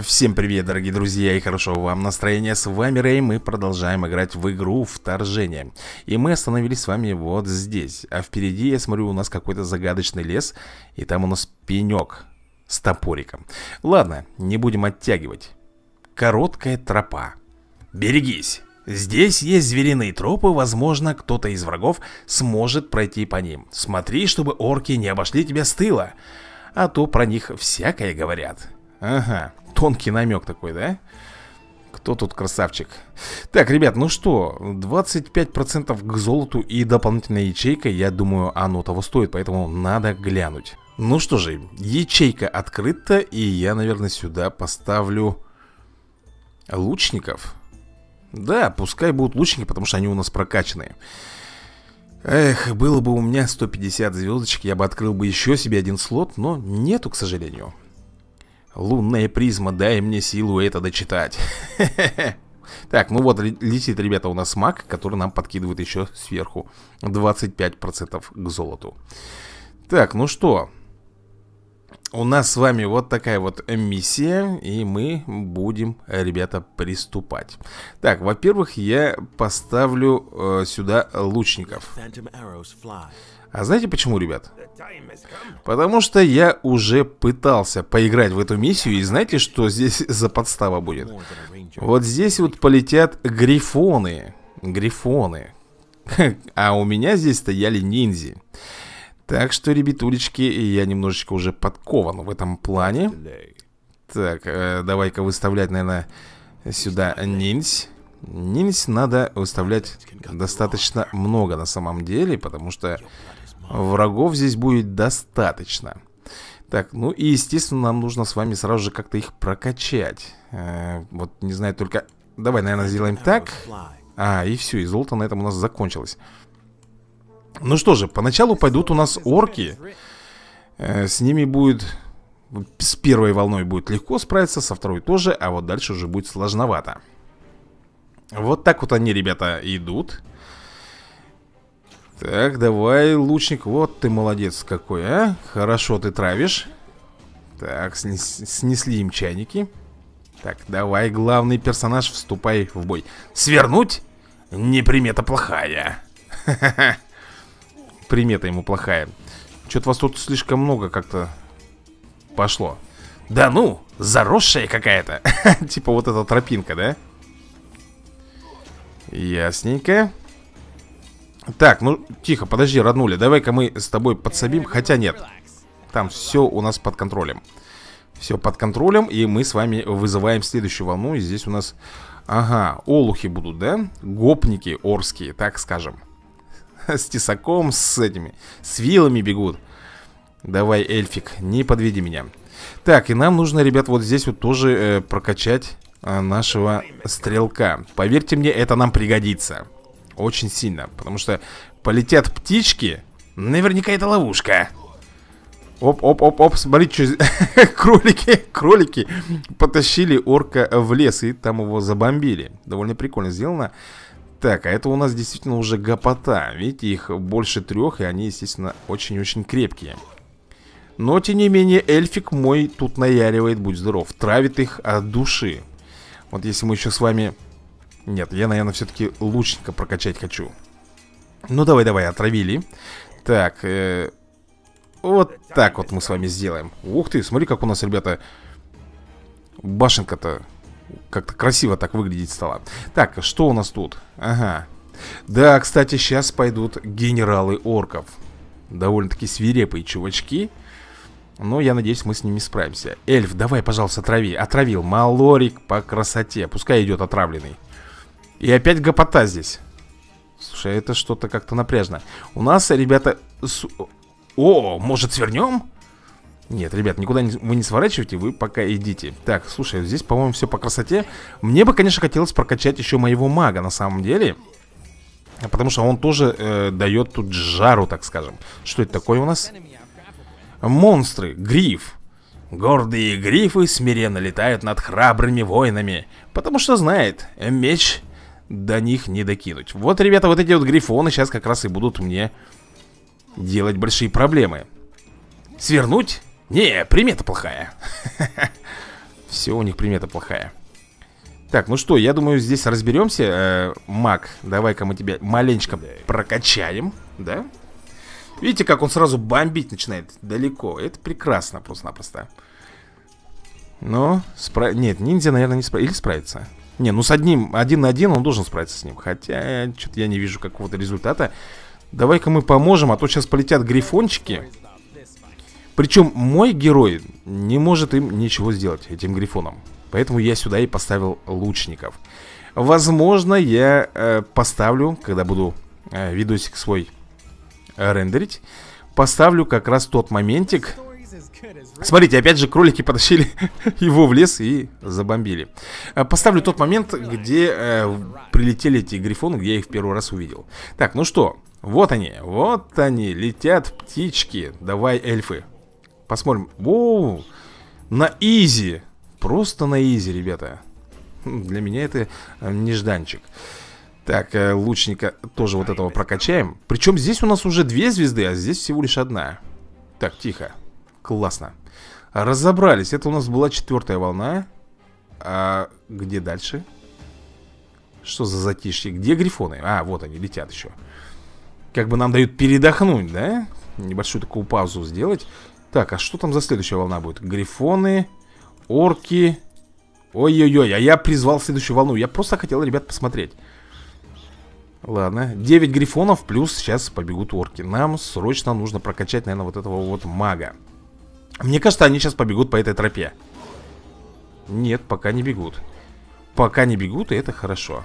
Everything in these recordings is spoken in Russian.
Всем привет, дорогие друзья, и хорошо вам настроения. С вами Рэй, мы продолжаем играть в игру Вторжение. И мы остановились с вами вот здесь. А впереди, я смотрю, у нас какой-то загадочный лес, и там у нас пенек с топориком. Ладно, не будем оттягивать. Короткая тропа. Берегись! Здесь есть звериные тропы, возможно, кто-то из врагов сможет пройти по ним. Смотри, чтобы орки не обошли тебя с тыла, а то про них всякое говорят. Ага, тонкий намек такой, да? Кто тут красавчик? Так, ребят, ну что, 25% к золоту и дополнительная ячейка, я думаю, оно того стоит, поэтому надо глянуть. Ну что же, ячейка открыта, и я, наверное, сюда поставлю лучников. Да, пускай будут лучники, потому что они у нас прокачанные. Эх, было бы у меня 150 звездочек, я бы открыл бы еще себе один слот, но нету, к сожалению. Лунная призма, дай мне силу это дочитать. Так, ну вот летит, ребята, у нас маг, который нам подкидывает еще сверху 25% к золоту. Так, ну что, у нас с вами вот такая вот миссия, и мы будем, ребята, приступать. Так, во-первых, я поставлю э, сюда лучников. А знаете почему, ребят? Потому что я уже пытался поиграть в эту миссию, и знаете, что здесь за подстава будет? Вот здесь вот полетят грифоны. Грифоны. А у меня здесь стояли ниндзи. Так что, ребятулечки, я немножечко уже подкован в этом плане. Так, э, давай-ка выставлять, наверное, сюда ниндзь. Ниндзь надо выставлять достаточно много на самом деле, потому что врагов здесь будет достаточно. Так, ну и, естественно, нам нужно с вами сразу же как-то их прокачать. Э, вот, не знаю, только... Давай, наверное, сделаем так. А, и все, и золото на этом у нас закончилось. Ну что же, поначалу пойдут у нас орки. Э, с ними будет... С первой волной будет легко справиться, со второй тоже, а вот дальше уже будет сложновато. Вот так вот они, ребята, идут. Так, давай, лучник, вот ты молодец какой, а? Хорошо ты травишь. Так, снес снесли им чайники. Так, давай, главный персонаж, вступай в бой. Свернуть? Не примета плохая. Ха-ха-ха примета ему плохая. Что-то вас тут слишком много как-то пошло. Да ну, заросшая какая-то. типа вот эта тропинка, да? Ясненько. Так, ну, тихо, подожди, роднули. Давай-ка мы с тобой подсобим. Хотя нет. Там все у нас под контролем. Все под контролем, и мы с вами вызываем следующую волну. И здесь у нас... Ага, олухи будут, да? Гопники орские, так скажем. С тесаком, с этими С вилами бегут. Давай, эльфик, не подведи меня. Так, и нам нужно, ребят, вот здесь вот тоже э, прокачать э, нашего стрелка. Поверьте мне, это нам пригодится. Очень сильно Потому что полетят птички Наверняка это ловушка. Оп-оп-оп-оп, смотри, что... кролики, кролики потащили орка в лес и там его забомбили. Довольно прикольно сделано. Так, а это у нас действительно уже гопота. Видите, их больше трех, и они, естественно, очень-очень крепкие. Но, тем не менее, эльфик мой тут наяривает, будь здоров Травит их от души. Вот если мы еще с вами... Нет, я, наверное, все-таки лучника прокачать хочу. Ну, давай-давай, отравили. Так, э... вот так вот мы с вами сделаем. Ух ты, смотри, как у нас, ребята Башенка-то как-то красиво так выглядеть стало. Так, что у нас тут? Ага. Да, кстати, сейчас пойдут генералы орков. Довольно-таки свирепые чувачки. Но я надеюсь, мы с ними справимся. Эльф, давай, пожалуйста, трави Отравил, малорик по красоте. Пускай идет отравленный. И опять гопота здесь. Слушай, это что-то как-то напряжно. У нас, ребята... С... О, может свернем? Нет, ребят, никуда не, вы не сворачивайте, вы пока идите. Так, слушай, здесь, по-моему, все по красоте. Мне бы, конечно, хотелось прокачать еще моего мага, на самом деле. Потому что он тоже э, дает тут жару, так скажем. Что это такое у нас? Монстры, гриф. Гордые грифы смиренно летают над храбрыми воинами Потому что знает, меч до них не докинуть. Вот, ребята, вот эти вот грифоны сейчас как раз и будут мне делать большие проблемы. Свернуть? Не, примета плохая. Все, у них примета плохая. Так, ну что, я думаю, здесь разберемся э, Маг, давай-ка мы тебя маленечко прокачаем Да? Видите, как он сразу бомбить начинает далеко. Это прекрасно просто-напросто. Но, спра... нет, ниндзя, наверное, не справится Или справится. Не, ну с одним, один на один он должен справиться с ним. Хотя, что-то я не вижу какого-то результата. Давай-ка мы поможем, а то сейчас полетят грифончики Причем мой герой не может им ничего сделать, этим грифонам Поэтому я сюда и поставил лучников. Возможно, я э, поставлю, когда буду э, видосик свой рендерить Поставлю как раз тот моментик. Смотрите, опять же кролики потащили его в лес и забомбили. Э, Поставлю тот момент, где э, прилетели эти грифоны, где я их в первый раз увидел. Так, ну что, вот они, вот они, летят птички. Давай, эльфы Посмотрим. Воу, на изи. Просто на изи, ребята. Хм, Для меня это э, нежданчик. Так, э, лучника тоже вот этого прокачаем. Причем здесь у нас уже две звезды, а здесь всего лишь одна. Так, тихо. Классно. Разобрались, это у нас была четвертая волна. А где дальше? Что за затишье? Где грифоны? А, вот они, летят еще Как бы нам дают передохнуть, да? Небольшую такую паузу сделать Так, а что там за следующая волна будет? Грифоны, орки. Ой-ой-ой, а я призвал следующую волну. Я просто хотел, ребят, посмотреть. Ладно, 9 грифонов плюс сейчас побегут орки. Нам срочно нужно прокачать, наверное, вот этого вот мага. Мне кажется, они сейчас побегут по этой тропе. Нет, пока не бегут. Пока не бегут, и это хорошо.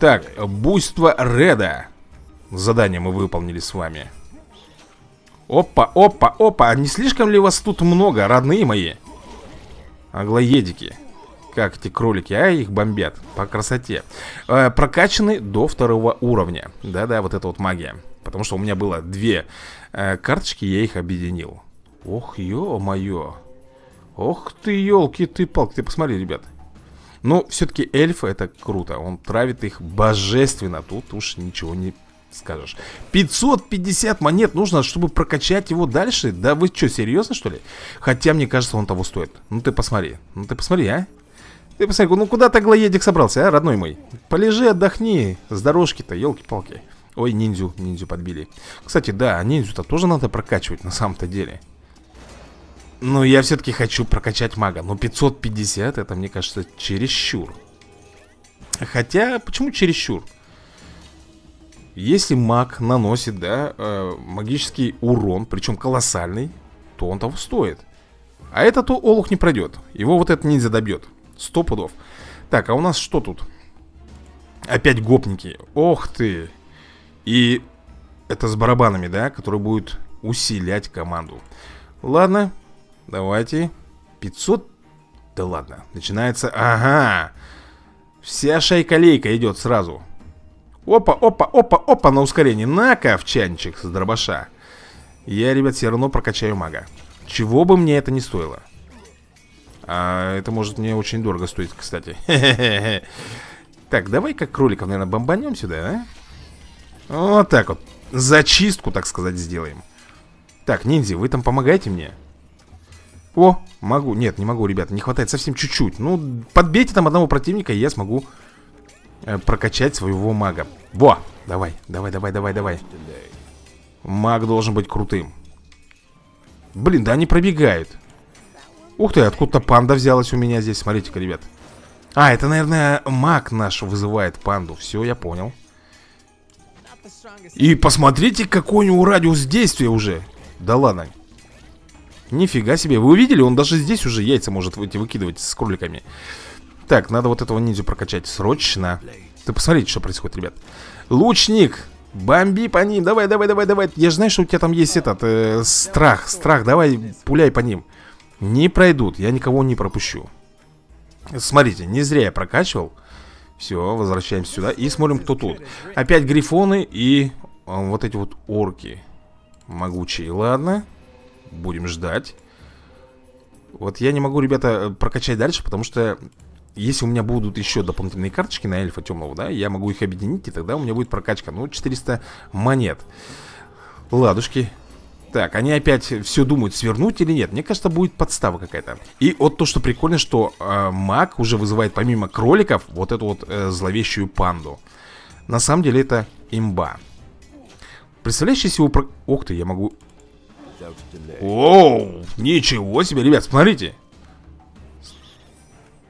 Так, буйство Реда. Задание мы выполнили с вами Опа, опа, опа не слишком ли вас тут много, родные мои? Аглоедики. Как эти кролики, а их бомбят по красоте. Э, Прокачаны до второго уровня. Да-да, вот это вот магия. Потому что у меня было две э, карточки, я их объединил. Ох, ё-моё. Ох ты, елки ты палки. Ты посмотри, ребят. Ну, все-таки эльф это круто. Он травит их божественно. Тут уж ничего не скажешь. 550 монет нужно, чтобы прокачать его дальше? Да вы что, серьезно что ли? Хотя мне кажется, он того стоит. Ну ты посмотри, ну ты посмотри, а? Ты посмотри, ну куда ты глоедик собрался, а, родной мой? Полежи, отдохни, с дорожки-то, елки-палки Ой, ниндзю, ниндзю подбили. Кстати, да, ниндзю-то тоже надо прокачивать на самом-то деле. Но я все-таки хочу прокачать мага. Но 550 это, мне кажется, чересчур. Хотя, почему чересчур? Если маг наносит, да, э, магический урон, причем колоссальный То он того стоит. А этот олух не пройдет Его вот этот ниндзя добьет Сто пудов. Так, а у нас что тут? Опять гопники. Ох ты! И это с барабанами, да? Который будет усилять команду. Ладно, давайте. 500 Да ладно, начинается Ага. Вся шайка-лейка идет сразу Опа, опа, опа, опа, на ускорении На-ка, овчанчик с дробаша Я, ребят, все равно прокачаю мага Чего бы мне это не стоило а это может мне очень дорого стоить, кстати. Так, давай как кроликов, наверное, бомбанем сюда, а? Вот так вот. Зачистку, так сказать, сделаем. Так, ниндзя, вы там помогаете мне? О, могу. Нет, не могу, ребята, не хватает совсем чуть-чуть. Ну, подбейте там одного противника, и я смогу прокачать своего мага. Во, давай, давай, давай, давай, давай. Маг должен быть крутым. Блин, да они пробегают. Ух ты, откуда-то панда взялась у меня здесь, смотрите-ка, ребят А, это, наверное, маг наш вызывает панду Все, я понял И посмотрите, какой у него радиус действия уже Да ладно Нифига себе, вы увидели? Он даже здесь уже яйца может выкидывать с кроликами Так, надо вот этого ниндзю прокачать срочно. Ты посмотрите, что происходит, ребят. Лучник, бомби по ним! Давай, давай, давай, давай! Я же знаю, что у тебя там есть этот э, Страх, страх, давай, пуляй по ним. Не пройдут, я никого не пропущу. Смотрите, не зря я прокачивал. Все, возвращаемся сюда И смотрим, кто тут. Опять грифоны и а, вот эти вот орки. Могучие, ладно Будем ждать. Вот я не могу, ребята, прокачать дальше Потому что если у меня будут еще дополнительные карточки на эльфа темного, да Я могу их объединить, и тогда у меня будет прокачка Ну, 400 монет Ладушки Так, они опять все думают, свернуть или нет. Мне кажется, будет подстава какая-то. И вот то, что прикольно, что э, маг уже вызывает помимо кроликов вот эту вот э, зловещую панду. На самом деле это имба. Представляешь, если его... Про... Ох ты, я могу... Оу, ничего себе, ребят, смотрите.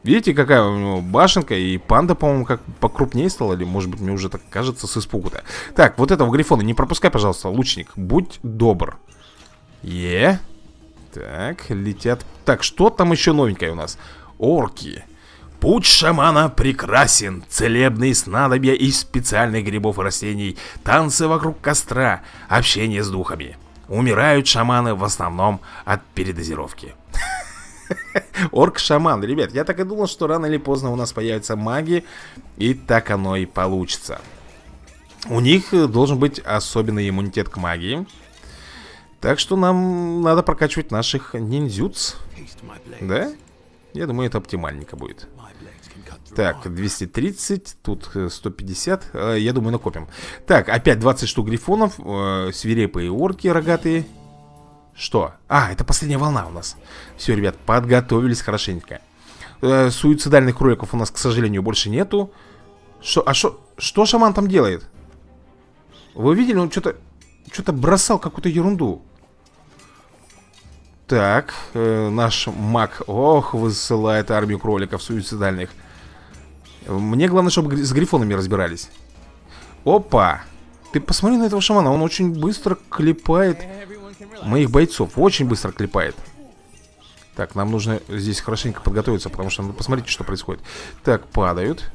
Видите, какая у него башенка И панда, по-моему, как покрупнее стала Или, может быть, мне уже так кажется с испугу-то. Так, вот этого грифона не пропускай, пожалуйста, лучник. Будь добр. Е. Так, летят. Так, что там еще новенькое у нас? Орки. Путь шамана прекрасен, целебные снадобья из специальных грибов и растений, танцы вокруг костра, общение с духами. Умирают шаманы в основном от передозировки. Орк-шаман, ребят, я так и думал, что рано или поздно у нас появятся маги, и так оно и получится. У них должен быть особенный иммунитет к магии. Так что нам надо прокачивать наших ниндзюц. Да? Я думаю, это оптимальненько будет. Так, 230, тут 150 э, Я думаю, накопим Так, опять 20 штук грифонов э, Свирепые орки рогатые что? А, это последняя волна у нас. Все, ребят, подготовились хорошенько. Э, Суицидальных кроликов у нас, к сожалению, больше нету. Что, а что, что шаман там делает? Вы видели, он что-то Что-то бросал какую-то ерунду. Так, э, наш маг Ох, высылает армию кроликов суицидальных. Мне главное, чтобы с грифонами разбирались. Опа! Ты посмотри на этого шамана, он очень быстро клепает моих бойцов очень быстро клепает. Так, нам нужно здесь хорошенько подготовиться Потому что, ну, посмотрите, что происходит. Так, падают.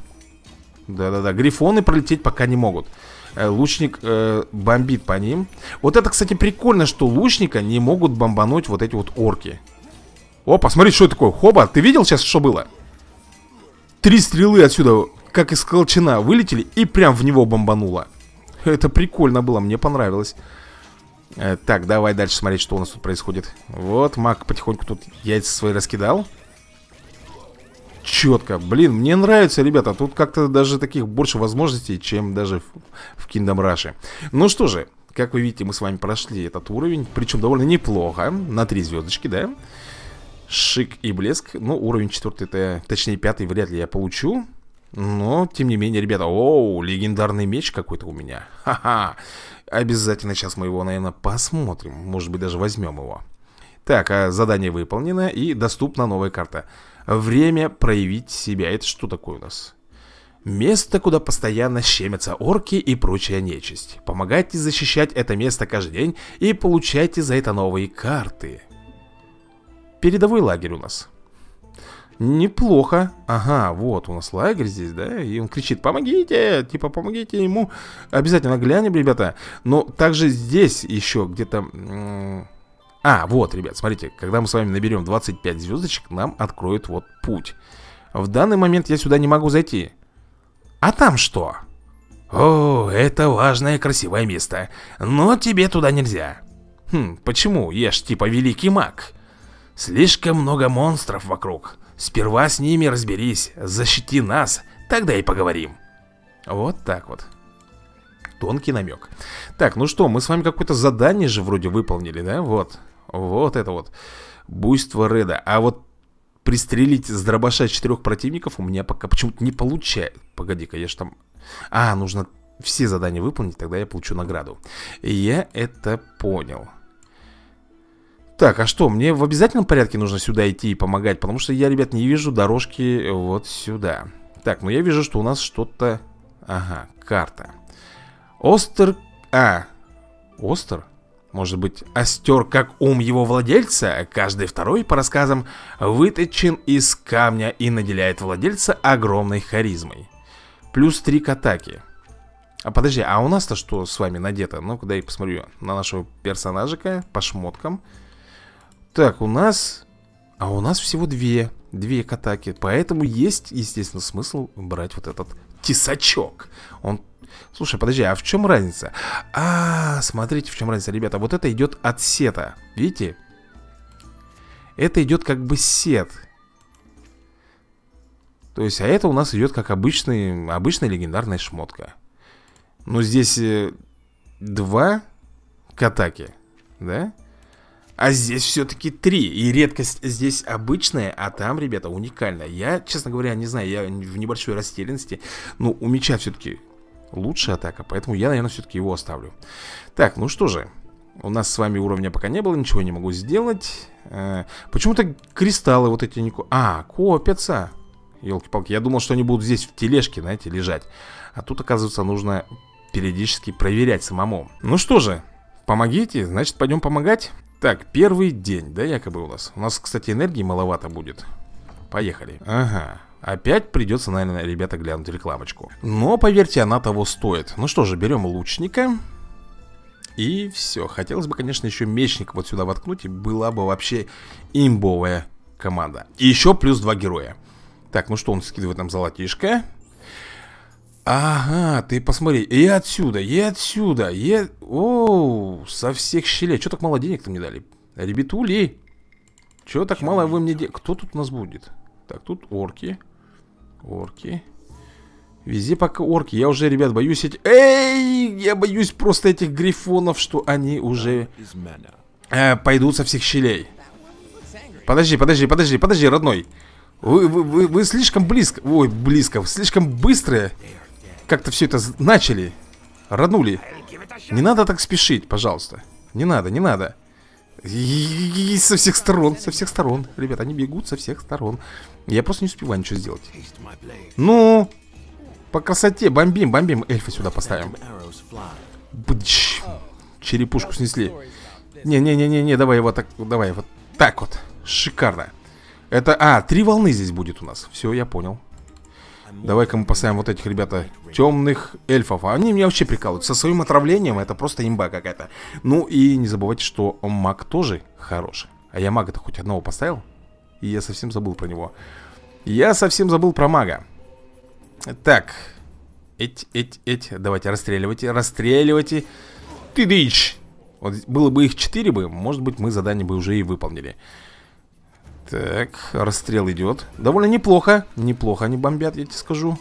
Да-да-да, грифоны пролететь пока не могут. Э, Лучник э, бомбит по ним. Вот это, кстати, прикольно, что лучника не могут бомбануть вот эти вот орки. О, посмотри, что это такое. Хоба, ты видел сейчас, что было? Три стрелы отсюда, как из колчана, вылетели И прям в него бомбануло. Это прикольно было, мне понравилось так, давай дальше смотреть, что у нас тут происходит. Вот, маг потихоньку тут яйца свои раскидал. Четко, блин, мне нравится, ребята. Тут как-то даже таких больше возможностей, чем даже в, в Kingdom Rush. Ну что же, как вы видите, мы с вами прошли этот уровень Причем довольно неплохо, на три звездочки, да? Шик и блеск. Ну, уровень четвертый, точнее пятый вряд ли я получу но, тем не менее, ребята, оу, легендарный меч какой-то у меня. Ха-ха. Обязательно сейчас мы его, наверное, посмотрим. Может быть, даже возьмем его. Так, а задание выполнено и доступна новая карта. Время проявить себя. Это что такое у нас? Место, куда постоянно щемятся орки и прочая нечисть. Помогайте защищать это место каждый день И получайте за это новые карты. Передовой лагерь у нас Неплохо. Ага, вот у нас лагерь здесь, да? И он кричит, помогите! Типа, помогите ему. Обязательно глянем, ребята. Но также здесь еще где-то... А, вот, ребят, смотрите, когда мы с вами наберем 25 звездочек, нам откроют вот путь. В данный момент я сюда не могу зайти. А там что? О, это важное красивое место. Но тебе туда нельзя. Хм, почему? Я ж типа великий маг. Слишком много монстров вокруг. Сперва с ними разберись, защити нас, тогда и поговорим. Вот так вот. Тонкий намек. Так, ну что, мы с вами какое-то задание же вроде выполнили, да? Вот. Вот это вот. Буйство Реда. А вот пристрелить с дробаша четырех противников у меня пока почему-то не получается. Погоди-ка, я же там... А, нужно все задания выполнить, тогда я получу награду. Я это понял. Так, а что, мне в обязательном порядке нужно сюда идти и помогать? Потому что я, ребят, не вижу дорожки вот сюда Так, ну я вижу, что у нас что-то... Ага, карта Остер... А, Остер? Может быть, остер как ум его владельца, каждый второй, по рассказам, выточен из камня и наделяет владельца огромной харизмой. Плюс три к атаке. А подожди, а у нас-то что с вами надето? Ну-ка, дай посмотрю на нашего персонажика по шмоткам. Так, у нас... А у нас всего две. Две катаки. Поэтому есть, естественно, смысл брать вот этот тесачок. Он... Слушай, подожди, а в чем разница? А, смотрите, в чем разница, ребята. Вот это идет от сета. Видите? Это идет как бы сет. То есть, а это у нас идет как обычный, обычная легендарная шмотка. Но здесь э, два катаки. Да? А здесь все-таки три. И редкость здесь обычная, а там, ребята, уникальная. Я, честно говоря, не знаю, я в небольшой растерянности. Но у меча все-таки лучшая атака, поэтому я, наверное, все-таки его оставлю. Так, ну что же. У нас с вами уровня пока не было, ничего не могу сделать. Э, Почему-то кристаллы вот эти не... А, копятся. Елки-палки, я думал, что они будут здесь в тележке, знаете, лежать. А тут, оказывается, нужно периодически проверять самому. Ну что же, помогите, значит, пойдем помогать. Так, первый день, да, якобы у нас? У нас, кстати, энергии маловато будет. Поехали. Ага, опять придется, наверное, ребята, глянуть рекламочку. Но, поверьте, она того стоит. Ну что же, берем лучника. И все, хотелось бы, конечно, еще мечник вот сюда воткнуть И была бы вообще имбовая команда. И еще плюс два героя. Так, ну что, он скидывает нам золотишко Ага, ты посмотри, и отсюда, и отсюда, и... Оу, со всех щелей. Что так мало денег-то мне дали? Ребятули, что так мало вы мне... Де... Кто тут у нас будет? Так, тут орки. Орки. Везде пока орки. Я уже, ребят, боюсь этих... Эй, я боюсь просто этих грифонов, что они уже... Э, пойдут со всех щелей. Подожди, подожди, подожди, подожди, родной. Вы, вы, вы, вы слишком близко... Ой, близко. Слишком быстрые как-то все это начали Ранули Не надо так спешить, пожалуйста. Не надо, не надо. И, со всех сторон, со всех сторон. Ребята, они бегут со всех сторон. Я просто не успеваю ничего сделать. Ну По красоте, бомбим, бомбим Эльфа сюда поставим. Бдыч. Черепушку снесли. Не-не-не-не, давай вот так Давай вот так вот, шикарно. Это, а, три волны здесь будет у нас. Все, я понял Давай-ка мы поставим вот этих, ребята, темных эльфов. Они меня вообще прикалывают. Со своим отравлением это просто имба какая-то. Ну и не забывайте, что маг тоже хороший. А я мага-то хоть одного поставил? И я совсем забыл про него. Я совсем забыл про мага. Так. Эть, эть, эть. Давайте расстреливайте, расстреливайте. Ты дичь Вот было бы их четыре бы Может быть мы задание бы уже и выполнили так, расстрел идет. Довольно неплохо, неплохо они бомбят, я тебе скажу.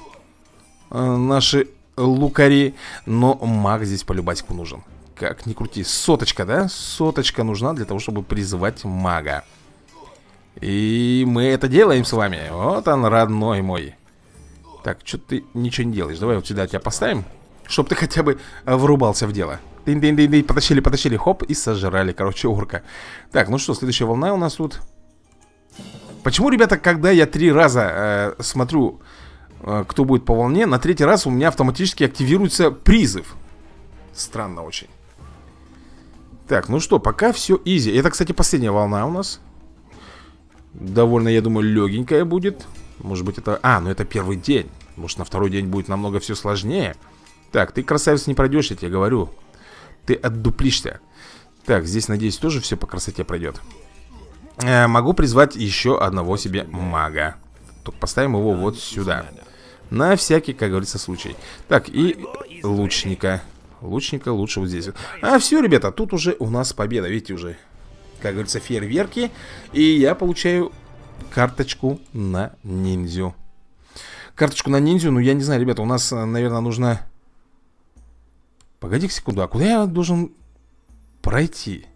Э, Наши лукари. Но маг здесь по любасику нужен. Как ни крути, соточка, да? Соточка нужна для того, чтобы призывать мага. И мы это делаем с вами. Вот он, родной мой. Так, что ты ничего не делаешь? Давай вот сюда тебя поставим Чтоб ты хотя бы врубался в дело. -дин. Потащили, потащили, хоп, и сожрали, короче, орка. Так, ну что, следующая волна у нас тут Почему, ребята, когда я три раза э, смотрю, э, кто будет по волне, на третий раз у меня автоматически активируется призыв? Странно очень. Так, ну что, пока все изи. Это, кстати, последняя волна у нас. Довольно, я думаю, легенькая будет. Может быть, это... А, ну это первый день. Может, на второй день будет намного все сложнее. Так, ты, красавец, не пройдешь, я тебе говорю. Ты отдуплишься. Так, здесь, надеюсь, тоже все по красоте пройдет э, Могу призвать еще одного себе мага. Только поставим его вот сюда. На всякий, как говорится, случай. Так, и лучника. Лучника лучше вот здесь А все, ребята, тут уже у нас победа. Видите, уже, как говорится, фейерверки. И я получаю карточку на ниндзю. Карточку на ниндзю, ну я не знаю, ребята, у нас, наверное, нужно Погоди секунду, а куда я должен пройти?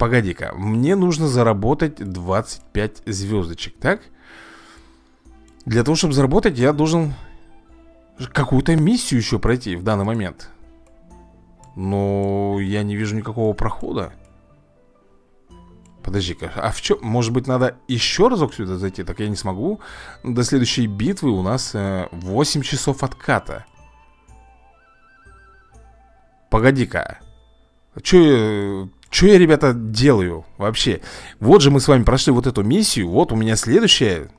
Погоди-ка, мне нужно заработать 25 звездочек, так? Для того, чтобы заработать, я должен какую-то миссию еще пройти в данный момент. Но я не вижу никакого прохода. Подожди-ка, а в чем? Может быть, надо еще разок сюда зайти? Так я не смогу. До следующей битвы у нас э, 8 часов отката. Погоди-ка. Че что я, ребята, делаю вообще? Вот же мы с вами прошли вот эту миссию. Вот у меня следующая.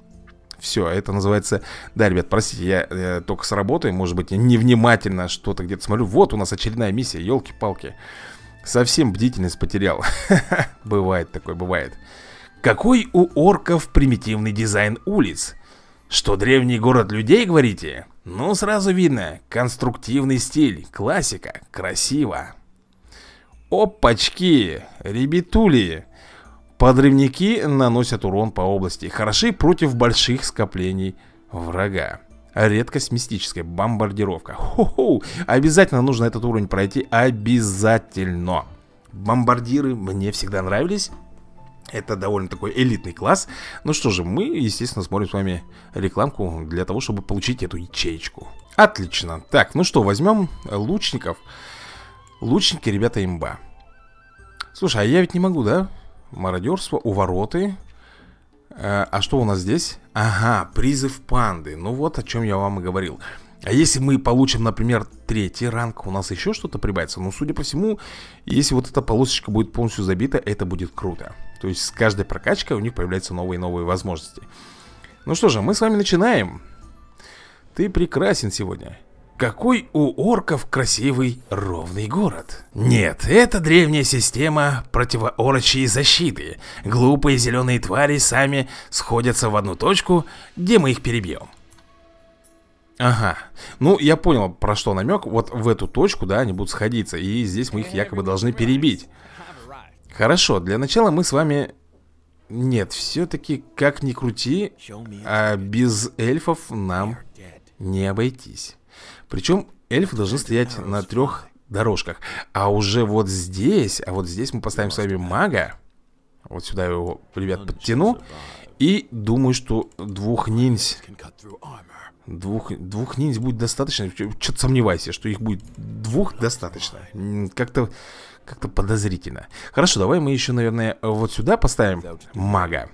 Все, это называется... Да, ребят, простите, я, я только с работы, может быть, невнимательно что-то где-то смотрю. Вот у нас очередная миссия, елки-палки. Совсем бдительность потерял. бывает такое, бывает. Какой у орков примитивный дизайн улиц? Что древний город людей, говорите? Ну, сразу видно. Конструктивный стиль, классика, красиво. Опачки, ребятули. Подрывники наносят урон по области. Хороши против больших скоплений врага. Редкость мистическая, бомбардировка. Хо-хо, обязательно нужно этот уровень пройти Обязательно. Бомбардиры мне всегда нравились. Это довольно такой элитный класс. Ну что же, мы, естественно, смотрим с вами рекламку Для того, чтобы получить эту ячеечку. Отлично. Так, ну что, возьмем лучников Лучники, ребята, имба. Слушай, а я ведь не могу, да? Мародерство, увороты. Э, А что у нас здесь? Ага, призыв панды. Ну вот о чем я вам и говорил. А если мы получим, например, третий ранг, у нас еще что-то прибавится? Ну, судя по всему, если вот эта полосочка будет полностью забита, это будет круто. То есть с каждой прокачкой у них появляются новые и новые возможности. Ну что же, мы с вами начинаем. Ты прекрасен сегодня какой у орков красивый ровный город? Нет, это древняя система противоорочьей защиты. Глупые зеленые твари сами сходятся в одну точку, где мы их перебьем. Ага, ну я понял, про что намек. Вот в эту точку, да, они будут сходиться И здесь мы их якобы должны перебить. Хорошо, для начала мы с вами Нет, все-таки, как ни крути А без эльфов нам не обойтись причем эльфы должны стоять на трех дорожках. А уже вот здесь, а вот здесь мы поставим с вами мага. Вот сюда его, ребят, подтяну. И думаю, что двух ниндзь... Двух, двух ниндзь будет достаточно. Что-то сомневайся, что их будет двух достаточно. Как-то как-то подозрительно. Хорошо, давай мы еще, наверное, вот сюда поставим мага.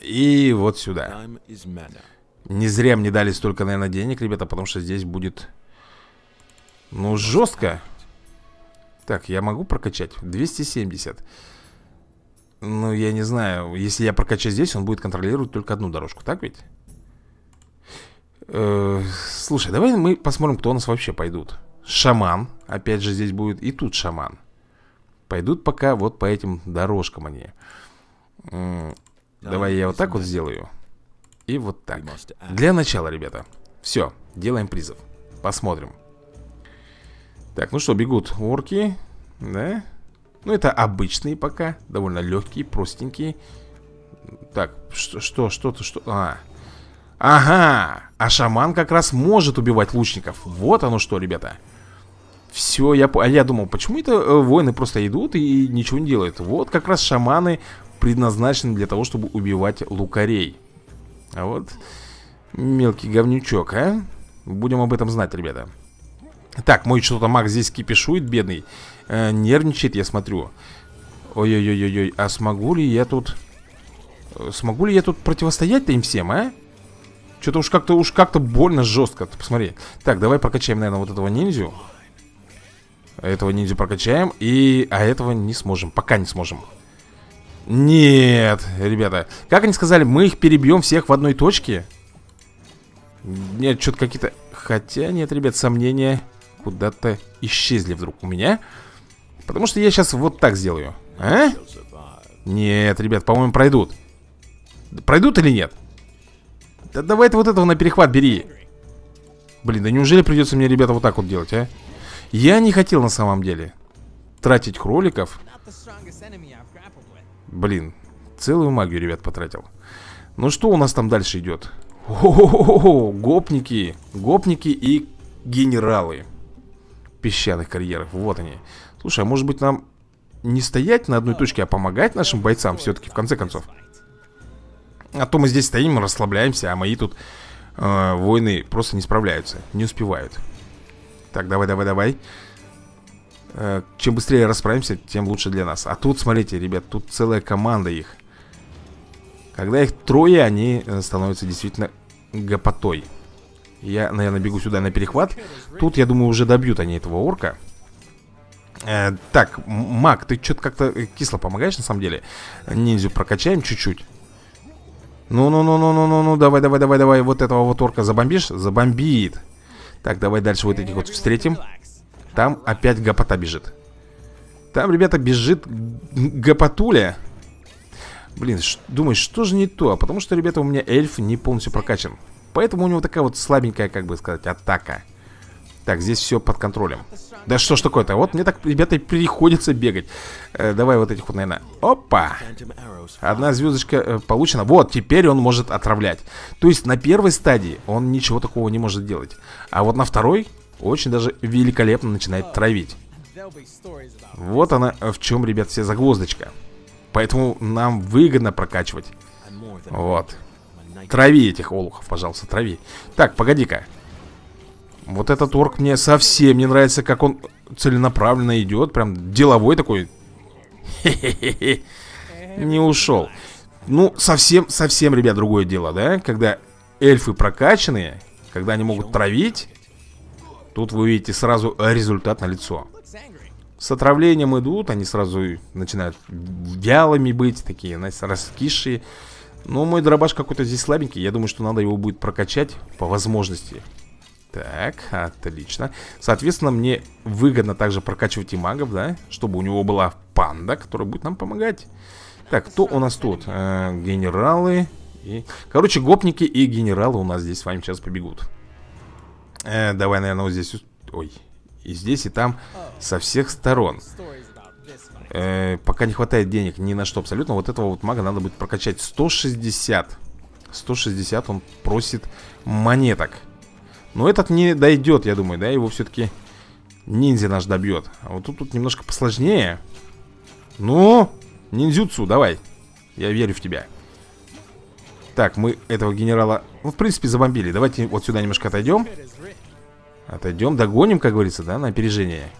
И вот сюда. Не зря мне дали столько, наверное, денег, ребята, потому что здесь будет... Ну, жестко. Так, я могу прокачать? 270. Ну, я не знаю. Если я прокачаю здесь, он будет контролировать только одну дорожку, так ведь? Э -э слушай, давай мы посмотрим, кто у нас вообще пойдут. Шаман, опять же, здесь будет. И тут шаман. Пойдут пока вот по этим дорожкам они. Давай я вот так вот сделаю. И вот так. Для начала, ребята Все, делаем призыв. Посмотрим. Так, ну что, бегут орки Да? Ну, это обычные пока Довольно легкие, простенькие. Так, что, что, что-то, что А, ага А шаман как раз может убивать лучников. Вот оно что, ребята. Все, я, а я думал, почему это э, воины просто идут и ничего не делают? Вот как раз шаманы предназначены для того, чтобы убивать лукарей а вот мелкий говнючок, а? Будем об этом знать, ребята. Так, мой что-то маг здесь кипишует, бедный. Э, нервничает, я смотрю. Ой-ой-ой-ой, а смогу ли я тут... Э, смогу ли я тут противостоять-то им всем, а? Что-то уж как-то уж как-то больно жестко. Ты посмотри. Так, давай прокачаем, наверное, вот этого ниндзю. Этого ниндзю прокачаем. И... А этого не сможем. Пока не сможем. Нет, ребята Как они сказали, мы их перебьем всех в одной точке? Нет, что-то какие-то... Хотя, нет, ребят, сомнения куда-то исчезли вдруг у меня Потому что я сейчас вот так сделаю А? Нет, ребят, по-моему, пройдут Пройдут или нет? Да давай ты вот этого на перехват бери Блин, да неужели придется мне, ребята, вот так вот делать, а? Я не хотел на самом деле Тратить кроликов Блин, целую магию, ребят, потратил. Ну что у нас там дальше идет? О-о-о-о, гопники Гопники и генералы. Песчаных карьеров, вот они. Слушай, а может быть нам не стоять на одной точке, а помогать нашим бойцам все-таки, в конце концов? А то мы здесь стоим, расслабляемся, а мои тут э, воины просто не справляются Не успевают. Так, давай, давай, давай чем быстрее расправимся, тем лучше для нас. А тут, смотрите, ребят, тут целая команда их. Когда их трое, они э, становятся действительно гопотой. Я, наверное, бегу сюда на перехват. Тут, я думаю, уже добьют они этого орка. Э, Так, маг, ты что-то как-то э, кисло помогаешь, на самом деле? Ниндзю прокачаем чуть-чуть. Ну-ну-ну-ну-ну-ну, давай, давай, давай, давай Вот этого вот орка забомбишь? Забомбит. Так, давай дальше вот этих вот встретим там опять гопота бежит. Там, ребята, бежит гопотуля. Блин, думаешь, что же не то? Потому что, ребята, у меня эльф не полностью прокачан. Поэтому у него такая вот слабенькая, как бы сказать, атака. Так, здесь все под контролем. Да что ж такое-то? Вот мне так, ребята, приходится бегать. Э, Давай вот этих вот, наверное Опа! Одна звездочка э, получена. Вот, теперь он может отравлять. То есть на первой стадии он ничего такого не может делать. А вот на второй очень даже великолепно начинает травить Вот она в чем, ребят, вся загвоздочка Поэтому нам выгодно прокачивать Вот Трави этих олухов, пожалуйста, трави Так, погоди-ка вот этот орк мне совсем не нравится, как он целенаправленно идет. Прям деловой такой. Не ушел. Ну, совсем, совсем, ребят, другое дело, да? Когда эльфы прокачанные, когда они могут травить, тут вы видите сразу результат на лицо. С отравлением идут, они сразу начинают вялыми быть, такие, знаете, раскисшие. Но мой дробаш какой-то здесь слабенький, я думаю, что надо его будет прокачать по возможности. Так, отлично Соответственно, мне выгодно также прокачивать и магов, да? Чтобы у него была панда, которая будет нам помогать Так, кто у нас тут? Э, генералы и... Короче, гопники и генералы у нас здесь с вами сейчас побегут э, Давай, наверное, вот здесь... Ой, и здесь, и там Со всех сторон. Э, Пока не хватает денег ни на что абсолютно Вот этого вот мага надо будет прокачать. 160 160 он просит монеток. Но этот не дойдет, я думаю, да? Его все-таки ниндзя наш добьет А вот тут, тут немножко посложнее. Ну, ниндзюцу, давай. Я верю в тебя Так, мы этого генерала, ну, в принципе, забомбили. Давайте вот сюда немножко отойдем. Отойдем, догоним, как говорится, да, на опережение.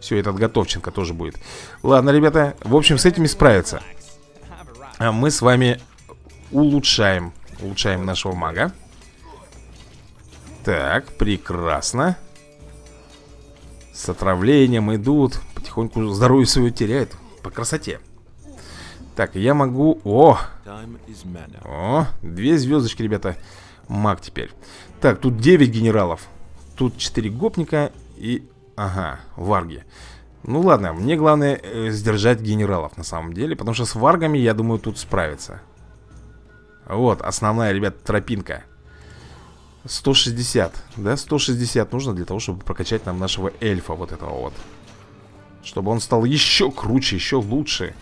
Все, этот Готовченко тоже будет. Ладно, ребята, в общем, с этими справиться. А мы с вами улучшаем Улучшаем нашего мага. Так, прекрасно. С отравлением идут Потихоньку здоровье свое теряют. По красоте Так, я могу... О! О, две звездочки, ребята. Маг теперь. Так, тут 9 генералов. Тут 4 гопника и... Ага, варги. Ну ладно, мне главное э, сдержать генералов на самом деле Потому что с варгами, я думаю, тут справиться. Вот, основная, ребят, тропинка. 160, да? 160 нужно для того, чтобы прокачать нам нашего эльфа вот этого вот. Чтобы он стал еще круче, еще лучше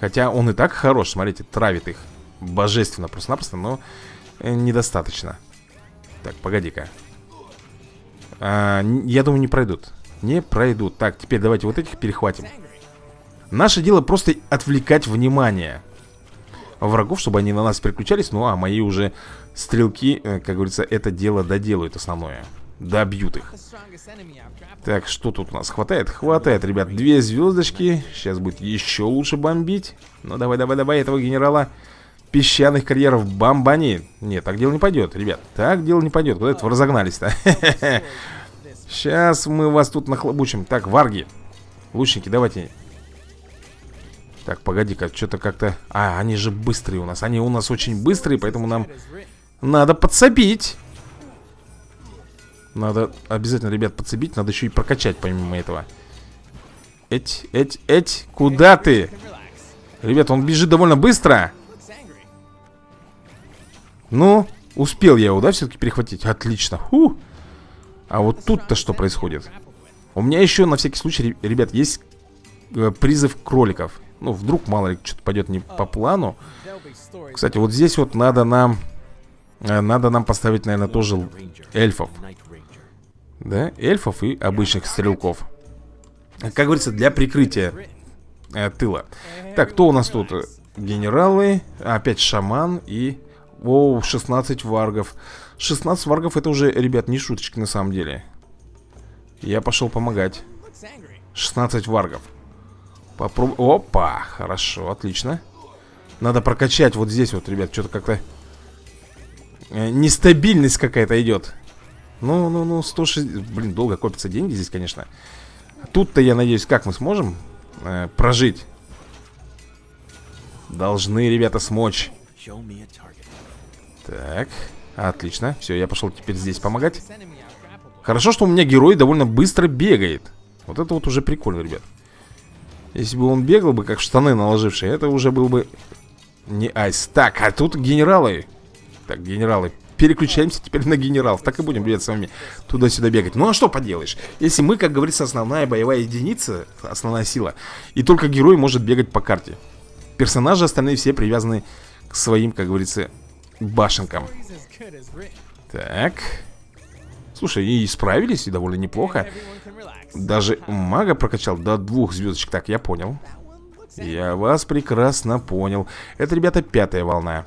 Хотя он и так хорош, смотрите, травит их Божественно просто-напросто, но э, недостаточно. Так, погоди-ка. А, Я думаю, не пройдут. Не пройдут. Так, теперь давайте вот этих перехватим. Наше дело просто отвлекать внимание врагов, чтобы они на нас переключались. Ну а мои уже стрелки, э, как говорится, это дело доделают основное Добьют их. Так, что тут у нас? Хватает? Хватает, ребят Две звездочки. Сейчас будет еще лучше бомбить. Ну давай, давай, давай этого генерала Песчаных карьеров бомбани. Нет, так дело не пойдет, ребят. Так дело не пойдет, куда это вы разогнались-то? Сейчас мы вас тут нахлобучим. Так, варги. Лучники, давайте. Так, погоди-ка, что-то как-то... А, они же быстрые у нас. Они у нас очень быстрые, поэтому нам надо подсобить Надо обязательно, ребят, подсобить Надо еще и прокачать помимо этого Эть, эть, эть Куда ты? Ребят, он бежит довольно быстро Ну, успел я его, да, все-таки перехватить? Отлично, Фу. А вот тут-то что происходит? У меня еще на всякий случай, ребят, есть э, призыв кроликов ну, вдруг, мало ли, что-то пойдет не по плану Кстати, вот здесь вот надо нам э, Надо нам поставить, наверное, тоже эльфов Да, эльфов и обычных стрелков Как говорится, для прикрытия э, тыла Так, кто у нас тут? Генералы, опять шаман и... О, 16 варгов 16 варгов это уже, ребят, не шуточки на самом деле Я пошел помогать 16 варгов Попробуй. Опа, хорошо, отлично. Надо прокачать вот здесь вот, ребят, что-то как-то... Э, нестабильность какая-то идет. Ну, ну, ну, 160... Блин, долго копятся деньги здесь, конечно. Тут-то, я надеюсь, как мы сможем э, прожить? Должны, ребята, смочь. Так, отлично. Все, я пошел теперь здесь помогать. Хорошо, что у меня герой довольно быстро бегает. Вот это вот уже прикольно, ребят. Если бы он бегал бы, как штаны наложившие, это уже был бы не айс. Так, а тут генералы. Так, генералы, переключаемся теперь на генералов. Так и будем, ребят, с вами туда-сюда бегать. Ну а что поделаешь? Если мы, как говорится, основная боевая единица, основная сила, и только герой может бегать по карте. Персонажи остальные все привязаны к своим, как говорится, башенкам. Так. Слушай, и справились, и довольно неплохо. Даже мага прокачал до двух звездочек. Так, я понял. Я вас прекрасно понял. Это, ребята, пятая волна.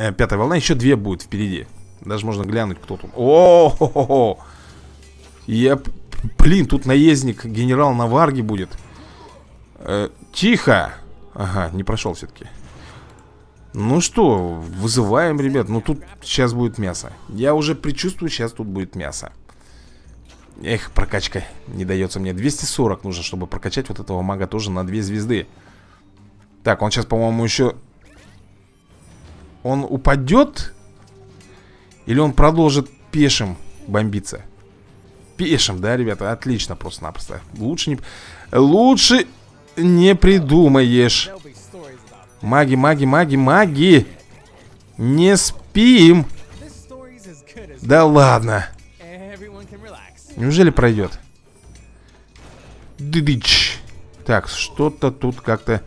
Э, пятая волна, еще две будет впереди. Даже можно глянуть, кто тут. О, -хо -хо -хо. Я, блин, тут наездник, генерал Наварги будет. Э, тихо. Ага, не прошел все-таки. Ну что, вызываем, ребят Ну тут сейчас будет мясо Я уже предчувствую, сейчас тут будет мясо Эх, прокачка не дается мне 240 нужно, чтобы прокачать вот этого мага тоже на 2 звезды Так, он сейчас, по-моему, еще Он упадет? Или он продолжит пешим бомбиться? Пешим, да, ребята? Отлично, просто-напросто Лучше не... Лучше не придумаешь Маги, маги, маги, маги Не спим Да ладно Неужели пройдет? Дыдыч Так, что-то тут как-то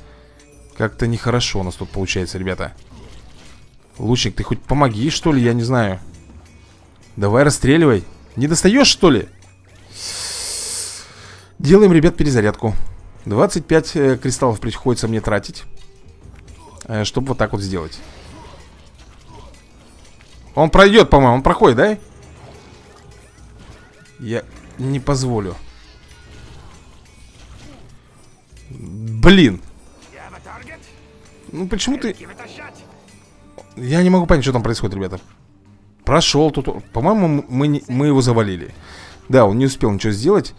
Как-то нехорошо у нас тут получается, ребята Лучник, ты хоть помоги, что ли? Я не знаю Давай расстреливай Не достаешь, что ли? Делаем, ребят, перезарядку 25 э, кристаллов приходится мне тратить Э, чтобы вот так вот сделать Он пройдет, по-моему, он проходит, да? Я не позволю Блин Ну почему ты Я не могу понять, что там происходит, ребята Прошел тут По-моему, мы, мы его завалили Да, он не успел ничего сделать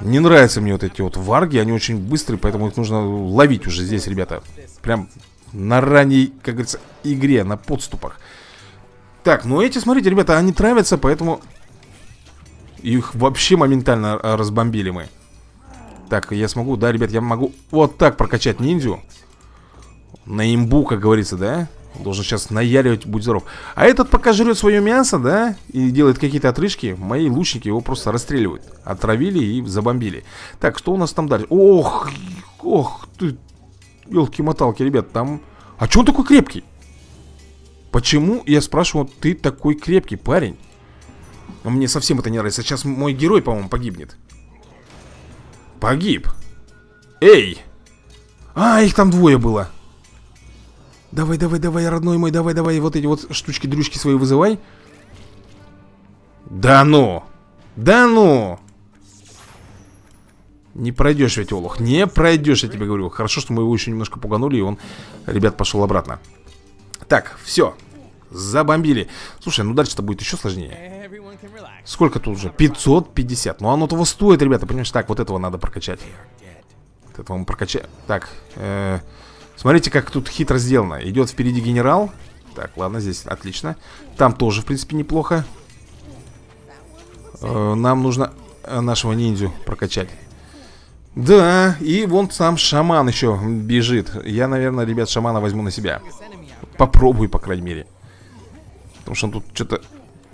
не нравятся мне вот эти вот варги, они очень быстрые, поэтому их нужно ловить уже здесь, ребята. Прям на ранней, как говорится, игре, на подступах. Так, ну эти, смотрите, ребята, они травятся, поэтому их вообще моментально а, разбомбили мы. Так, я смогу, да, ребят, я могу вот так прокачать ниндзю. На имбу, как говорится, да? Должен сейчас наяривать, будь здоров А этот пока жрет свое мясо, да И делает какие-то отрыжки Мои лучники его просто расстреливают Отравили и забомбили Так, что у нас там дальше? Ох, ох ты Елки-моталки, ребят, там А че он такой крепкий? Почему, я спрашиваю, ты такой крепкий парень? Мне совсем это не нравится Сейчас мой герой, по-моему, погибнет Погиб Эй! А, их там двое было Давай, давай, давай, родной мой, давай, давай Вот эти вот штучки-дрючки свои вызывай. Да ну! Да ну! Не пройдешь ведь, Олух Не пройдешь, я тебе говорю. Хорошо, что мы его еще немножко пуганули И он, ребят, пошел обратно. Так, все Забомбили. Слушай, ну дальше-то будет еще сложнее. Сколько тут уже? 550 Ну оно того стоит, ребята, понимаешь? Так, вот этого надо прокачать. Вот этого мы прокачаем Так, э Смотрите, как тут хитро сделано. Идет впереди генерал. Так, ладно, здесь отлично. Там тоже, в принципе, неплохо. Э, Нам нужно э, нашего ниндзю прокачать. Да, и вон сам шаман еще бежит. Я, наверное, ребят, шамана возьму на себя. Попробую, по крайней мере. Потому что он тут что-то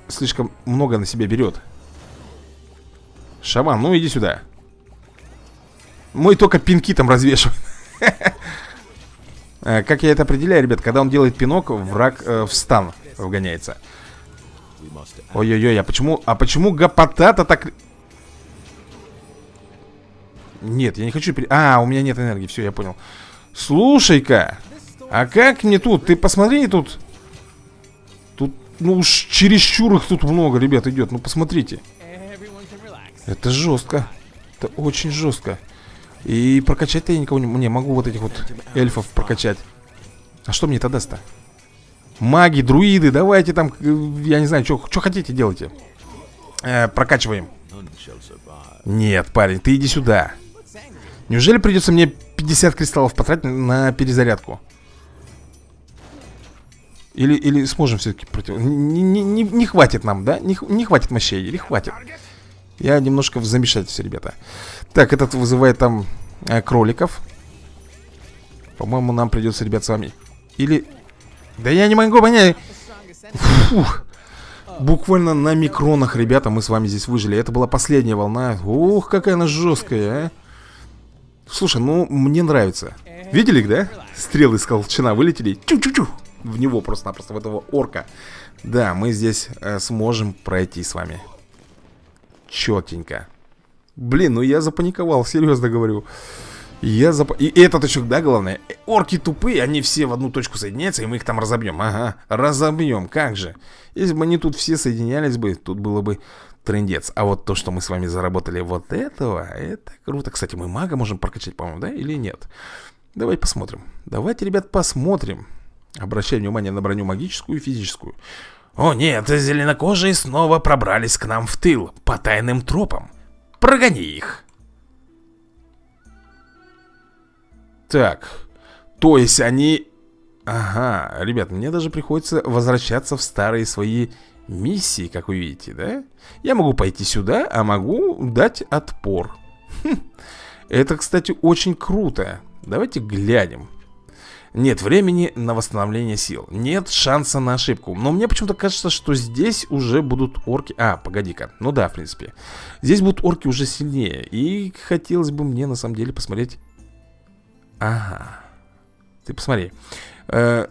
слишком много на себя берет. Шаман, ну иди сюда. Мой только пинки там развешивает как я это определяю, ребят, когда он делает пинок, враг э, в стан вгоняется. Ой-ой-ой, а почему, а почему гопота-то так... Нет, я не хочу... Пере... А, у меня нет энергии, все, я понял. Слушай-ка, а как мне тут? Ты посмотри тут. Тут, ну уж чересчур их тут много, ребят, идет. Ну посмотрите. Это жестко. Это очень жестко. И прокачать-то я никого не... Не, могу вот этих вот эльфов прокачать. А что мне это даст-то? Маги, друиды, давайте там, я не знаю, что хотите делайте. Э, прокачиваем. Нет, парень, ты иди сюда. Неужели придется мне 50 кристаллов потратить на перезарядку? Или, или сможем все-таки против... Не, не, не, не хватит нам, да? Не, не хватит мощей, или хватит? Я немножко в замешательстве, ребята. Так, этот вызывает там э, кроликов. По-моему, нам придется, ребят, с вами. Или... Да я не могу понять. Фух. Буквально на микронах, ребята, мы с вами здесь выжили. Это была последняя волна. Ух, какая она жесткая, а. Слушай, ну, мне нравится. Видели да? Стрелы из колчана вылетели. Чу-чу-чу. В него просто-напросто, в этого орка. Да, мы здесь э, сможем пройти с вами. Четенько. Блин, ну я запаниковал, серьезно говорю. Я зап... И этот еще, да, главное? Орки тупые, они все в одну точку соединяются, и мы их там разобьем. Ага, разобьем, как же. Если бы они тут все соединялись бы, тут было бы трендец. А вот то, что мы с вами заработали вот этого, это круто. Кстати, мы мага можем прокачать, по-моему, да, или нет? Давай посмотрим. Давайте, ребят, посмотрим. Обращаем внимание на броню магическую и физическую. О нет, зеленокожие снова пробрались к нам в тыл, по тайным тропам. Прогони их. Так, то есть они... Ага, ребят, мне даже приходится возвращаться в старые свои миссии, как вы видите, да? Я могу пойти сюда, а могу дать отпор. Хм. Это, кстати, очень круто. Давайте глянем. Нет времени на восстановление сил. Нет шанса на ошибку. Но мне почему-то кажется, что здесь уже будут орки... А, погоди-ка. Ну да, в принципе. Здесь будут орки уже сильнее. И хотелось бы мне, на самом деле, посмотреть... Ага. Ты посмотри. Э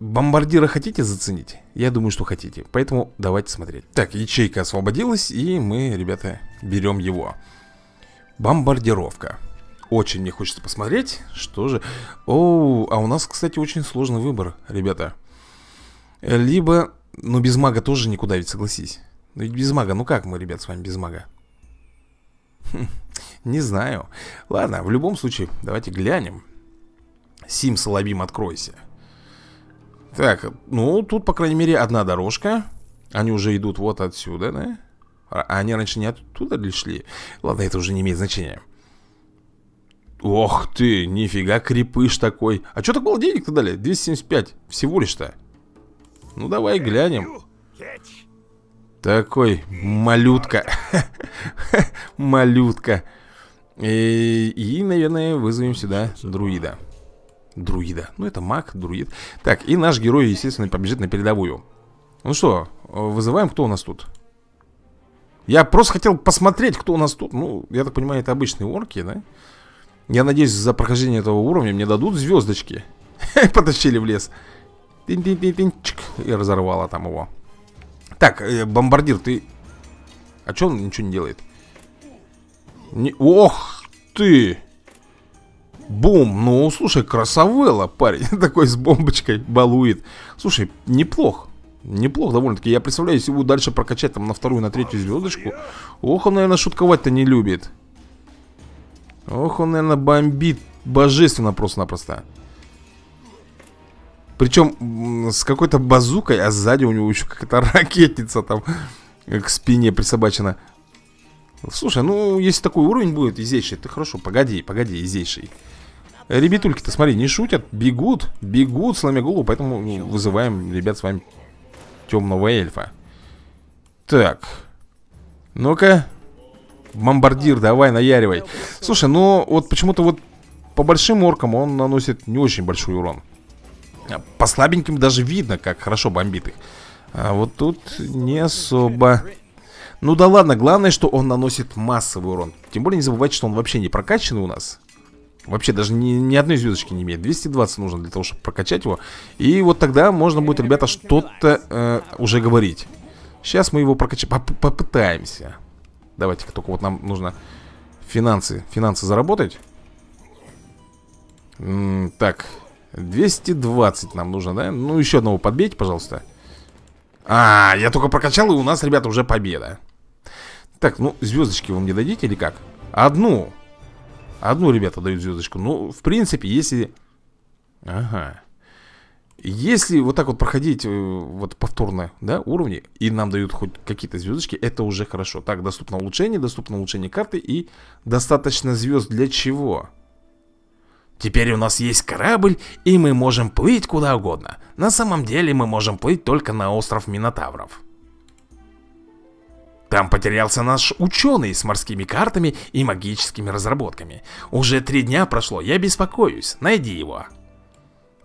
Бомбардира хотите заценить? Я думаю, что хотите Поэтому давайте смотреть Так, ячейка освободилась И мы, ребята, берем его Бомбардировка очень мне хочется посмотреть, что же... О, а у нас, кстати, очень сложный выбор, ребята. Либо... Ну, без мага тоже никуда, ведь согласись. Ну, ведь без мага, ну как мы, ребят, с вами без мага? Хм, не знаю. Ладно, в любом случае, давайте глянем. Сим Солобим, откройся. Так, ну, тут, по крайней мере, одна дорожка. Они уже идут вот отсюда, да? А они раньше не оттуда ли шли? Ладно, это уже не имеет значения. Ох ты, нифига крепыш такой. А что так было денег-то дали? 275 всего лишь-то. Ну давай глянем. Такой малютка. Малютка. И, и, наверное, вызовем сюда друида. Друида. Ну это маг, друид. Так, и наш герой, естественно, побежит на передовую. Ну что, вызываем, кто у нас тут? Я просто хотел посмотреть, кто у нас тут. Ну, я так понимаю, это обычные орки, да? Я надеюсь, за прохождение этого уровня мне дадут звездочки. Потащили в лес. И разорвала там его. Так, э, бомбардир, ты... А что он ничего не делает? Не... Ох ты! Бум! Ну, слушай, красавелла, парень. Такой с бомбочкой балует. Слушай, неплох. Неплохо довольно-таки. Я представляю, если его дальше прокачать там на вторую, на третью звездочку. Ох, он, наверное, шутковать-то не любит. Ох, он, наверное, бомбит божественно просто-напросто. Причем с какой-то базукой, а сзади у него еще какая-то ракетница там к спине присобачена. Слушай, ну, если такой уровень будет, изейший, ты хорошо, погоди, погоди, изейший. Ребятульки-то, смотри, не шутят, бегут, бегут, сломя голову, поэтому ну, вызываем, ребят, с вами темного эльфа. Так. Ну-ка, Бомбардир, давай, наяривай. Слушай, ну вот почему-то вот по большим оркам он наносит не очень большой урон. По слабеньким даже видно, как хорошо бомбит их. А вот тут не особо. Ну да ладно, главное, что он наносит массовый урон. Тем более не забывайте, что он вообще не прокачанный у нас. Вообще даже ни, ни одной звездочки не имеет. 220 нужно для того, чтобы прокачать его. И вот тогда можно будет, ребята, что-то э, уже говорить. Сейчас мы его прокачаем, попытаемся Давайте-ка только вот нам нужно финансы, финансы заработать. М -м так, 220 нам нужно, да? Ну, еще одного подбейте, пожалуйста. А, я только прокачал, и у нас, ребята, уже победа. Так, ну, звездочки вы мне дадите или как? Одну. Одну, ребята, дают звездочку. Ну, в принципе, если... Ага. Если вот так вот проходить э, вот повторно, да, уровни, и нам дают хоть какие-то звездочки, это уже хорошо. Так, доступно улучшение, доступно улучшение карты и достаточно звезд для чего? Теперь у нас есть корабль, и мы можем плыть куда угодно. На самом деле мы можем плыть только на остров Минотавров. Там потерялся наш ученый с морскими картами и магическими разработками. Уже три дня прошло, я беспокоюсь, найди его.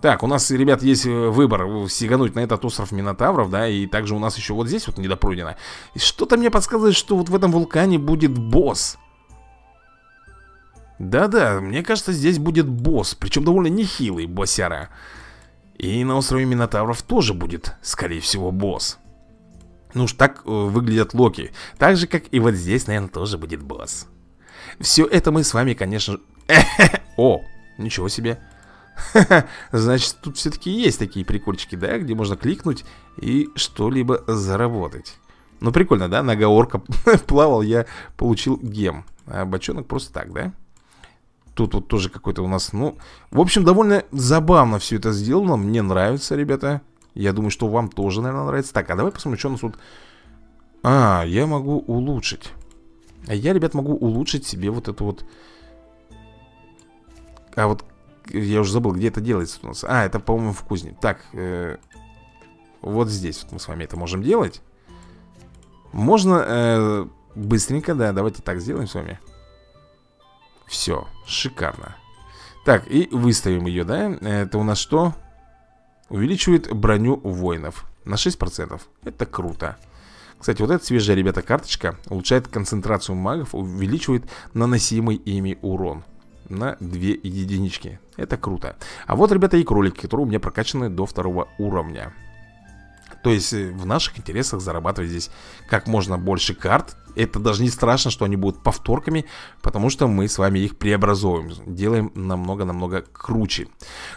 Так, у нас, ребят, есть э, выбор э, сигануть на этот остров Минотавров, да, и также у нас еще вот здесь вот недопройдено. Что-то мне подсказывает, что вот в этом вулкане будет босс. Да-да, мне кажется, здесь будет босс, причем довольно нехилый боссяра. И на острове Минотавров тоже будет, скорее всего, босс. Ну уж так э, выглядят Локи. Так же, как и вот здесь, наверное, тоже будет босс. Все это мы с вами, конечно... О, ничего себе. Значит, тут все-таки есть такие прикольчики, да, где можно кликнуть и что-либо заработать. Ну, прикольно, да? Нога орка плавал, я получил гем. А бочонок просто так, да? Тут вот тоже какой-то у нас, ну... В общем, довольно забавно все это сделано. Мне нравится, ребята. Я думаю, что вам тоже, наверное, нравится. Так, а давай посмотрим, что у нас тут... А, я могу улучшить. А я, ребят, могу улучшить себе вот эту вот... А вот я уже забыл, где это делается у нас. А, это, по-моему, в кузне. Так, э, вот здесь вот мы с вами это можем делать. Можно э, быстренько, да, давайте так сделаем с вами. Все, шикарно. Так, и выставим ее, да? Это у нас что? Увеличивает броню воинов на 6%. Это круто. Кстати, вот эта свежая, ребята, карточка улучшает концентрацию магов, увеличивает наносимый ими урон на 2 единички. Это круто. А вот, ребята, и кролики, которые у меня прокачаны до второго уровня. То есть э, в наших интересах зарабатывать здесь как можно больше карт. Это даже не страшно, что они будут повторками, потому что мы с вами их преобразуем. Делаем намного-намного круче.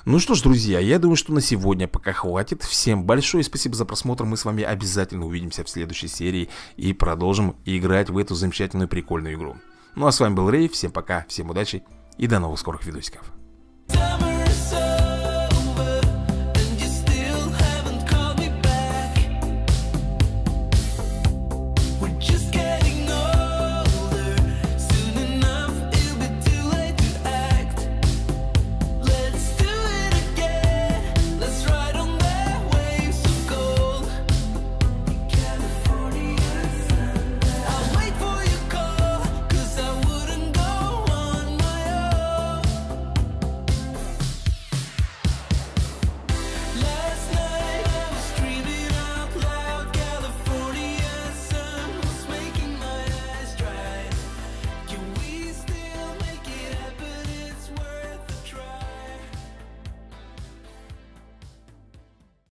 Ну что ж, друзья, я думаю, что на сегодня пока хватит. Всем большое спасибо за просмотр. Мы с вами обязательно увидимся в следующей серии и продолжим играть в эту замечательную прикольную игру. Ну а с вами был Рэй. Всем пока, всем удачи и до новых скорых видосиков.